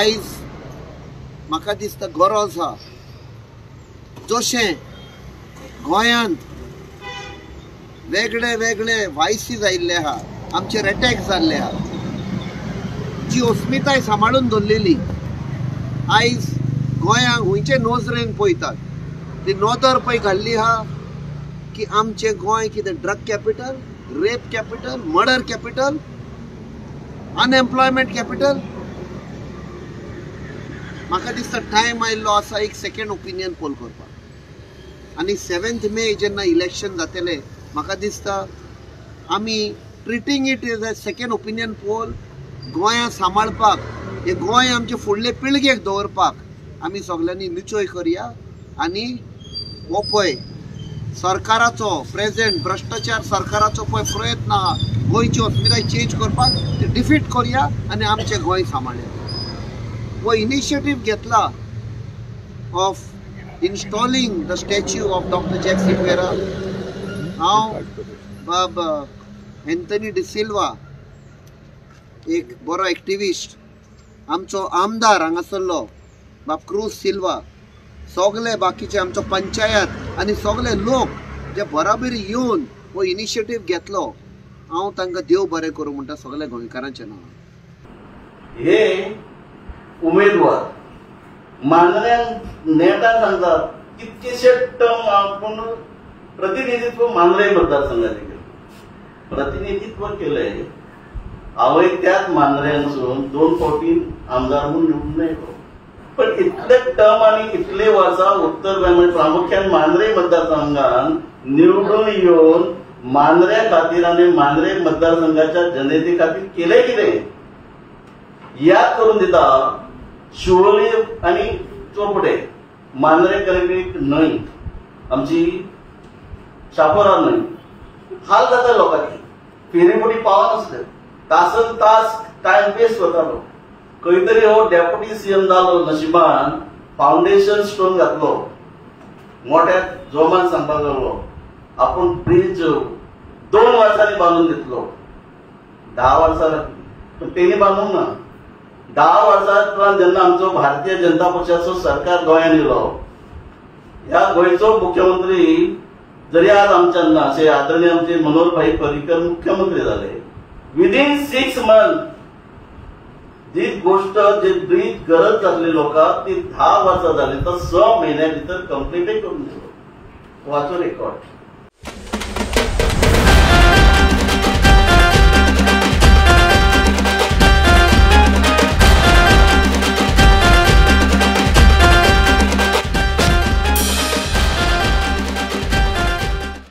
आयज म्हाका दिसता गरज आसा जशें गोंयांत वेगळे वेगळे वायसीस आयिल्ले आहा आमचेर अटॅक जाल्ले आहा जी अस्मिताय सांबाळून दवरलेली आयज गोंयांक खंयचे नोजरेन पळयतात. ती नोदर पळय घाल्ली आहा की आमचें गोंय कितें drug capital rape capital murder capital unemployment capital म्हाका दिसता टायम आयिल्लो आसा एक सेकंड ओपिनियन पोल करपाक. आनी सेवेंथ मे जेन्ना इलेक्शन जातलें म्हाका दिसता आमी treating it is a second opinion poll गोंया सांबाळपाक हे गोंय आमचे फुडले पिळगेक दवरपाक आमी सगळ्यांनी निचोय करया. आनी हो पळय सरकाराचो प्रेझेंट भ्रश्टाचार सरकाराचो पळय प्रयत्न आहा गोंयची अस्मिताय चेंज करपाक ते डिफीट करया आनी आमचें गोंय सांबाळया व इनिशिएटीव घेतला of installing the statue of doctor Jack Sequeira हांव बाब एंथनी डिसिल्वा एक बरो एक्टिविस्ट आमचो आमदार हांगासरलो बाब क्रूज सिल्वा सगळे बाकीचे आमचो पंचायत आनी सगळे लोक जे बराबरी येवन हो इनिशिएटीव घेतलो हांव तांकां देव बरें करूं म्हणटा सगळ्या गोंयकारांच्या नांवान. हे उमेदवार. मांद्र्यान नेटान सांगतात कितकेशे टर्म आपण प्रतिनिधित्व मांद्रे मतदारसंघाचे केले. प्रतिनिधित्व केलंय. आवय त्याच मांद्र्यांसून दोन फावटी आमदार म्हणून निवडून येतो. पण इतले टर्म आणि इतले वर्सां उत्तर गोंय प्रामुख्यान मांद्रे मतदारसंघान निवडून येवन मांद्र्या खातीर आणि मांद्रे मतदारसंघाच्या जनते खातीर केले कितें याद करून दिता शिवोली आणि चोपडे मांद्रे कलेक्ट्रेट आमची शापोरा न्हंय हाल जाता लोकांची. फेरीमुडी पावनासले तासन तास टायम वेस्ट वतालो खंय तरी हो डेप्युटी सीएम जालो नशिबान फाउंडेशन स्टोन घातलो. मोठ्या जोमान सांगपाक लागलो आपूण ब्रिज दोन वर्सांनी बांदून दितलो धा वर्सां लागली पण तेणी बांदूंक ना. धा वर्सां जेन्ना आमचो भारतीय जनता पक्षाचो सरकार गोंयांत येयलो ह्या गोंयचो मुख्यमंत्री जरी आज आमच्या ना असे आदरणीय आमचे मनोहरभाई पर्रीकर मुख्यमंत्री झाले. विदीन सिक्स मंथ जी गोष्ट जी ब्रीज गरज जाल्ली लोकांक ती धा वर्सां जाली तर स म्हयन्या भितर कंप्लीटय करून दिलो. वाचो रेकॉर्ड